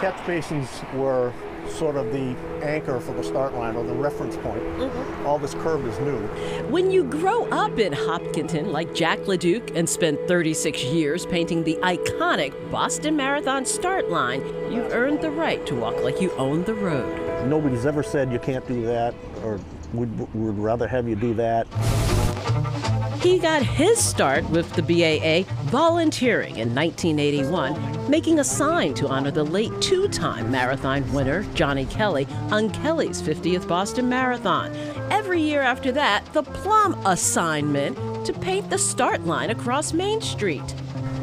catch basins were sort of the anchor for the start line or the reference point. Mm-hmm. All this curb is new. When you grow up in Hopkinton like Jack LeDuc and spend 36 years painting the iconic Boston Marathon start line, you've earned the right to walk like you own the road. Nobody's ever said you can't do that or we'd, we'd rather have you do that. He got his start with the BAA volunteering in 1981, making a sign to honor the late two time marathon winner, Johnny Kelley, on Kelley's 50th Boston Marathon. Every year after that, the plum assignment to paint the start line across Main Street.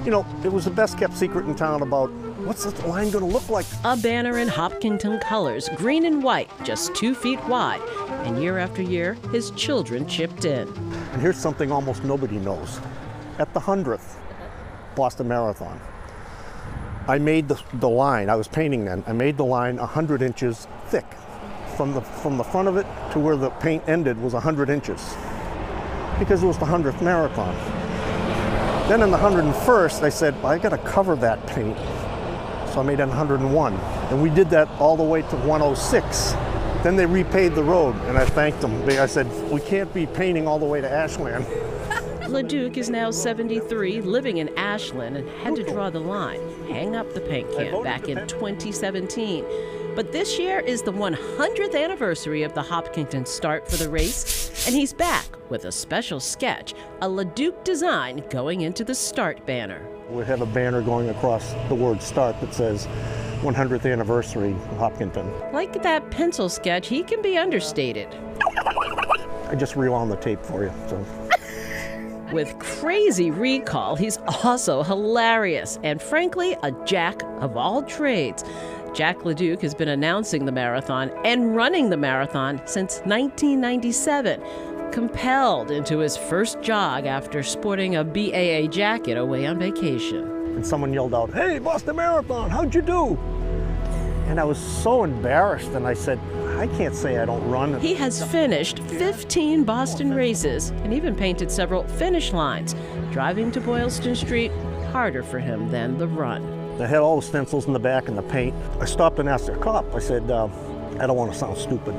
You know, it was the best kept secret in town about what's this line going to look like? A banner in Hopkinton colors, green and white, just two feet wide. And year after year, his children chipped in. And here's something almost nobody knows. At the 100th Boston Marathon, I made the, the line, I was painting then, I made the line 100 inches thick. From the, from the front of it to where the paint ended was 100 inches because it was the 100th marathon. Then in the 101st, I said, well, I got to cover that paint. So I made it 101. And we did that all the way to 106. Then they repaved the road, and I thanked them. I said, we can't be painting all the way to Ashland. LeDuc is now 73, living in Ashland, and had to draw the line, hang up the paint can back in 2017. But this year is the 100th anniversary of the Hopkinton start for the race, and he's back with a special sketch, a LeDuc design going into the start banner. We have a banner going across the word start that says 100th anniversary of Hopkinton. Like that pencil sketch, he can be understated. I just rewound the tape for you. So With crazy recall, he's also hilarious and, frankly, a jack of all trades. Jack LeDuc has been announcing the marathon and running the marathon since 1997, compelled into his first jog after sporting a BAA jacket away on vacation. and someone yelled out, "Hey, Boston Marathon, how'd you do?" And I was so embarrassed, and I said, "I can't say I don't run." He has finished 15 Boston races and even painted several finish lines. Driving to Boylston Street, harder for him than the run. They had all the stencils in the back and the paint. I stopped and asked the cop. I said, uh, "I don't want to sound stupid.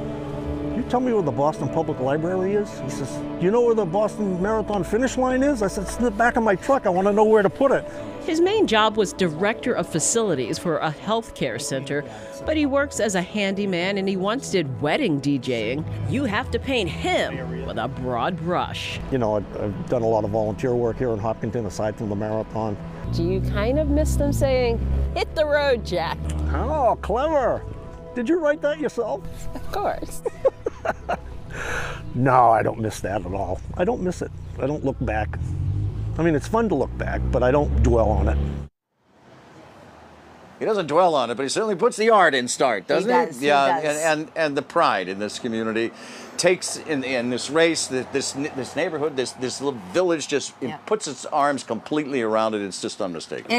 Can you tell me where the Boston Public Library is?" He says, "Do you know where the Boston Marathon finish line is?" I said, "It's in the back of my truck. I want to know where to put it." His main job was director of facilities for a healthcare center, but he works as a handyman and he once did wedding DJing. You have to paint him with a broad brush. You know, I've, I've done a lot of volunteer work here in Hopkinton aside from the marathon. Do you kind of miss them saying, hit the road, Jack? Oh, clever! Did you write that yourself? Of course. No, I don't miss that at all. I don't miss it. I don't look back. I mean, it's fun to look back, but I don't dwell on it. He doesn't dwell on it, but he certainly puts the art in start, doesn't he? does, he yeah, does. And, and and the pride in this community takes in in this race, that this this neighborhood, this this little village just Yeah. puts its arms completely around it. It's just unmistakable.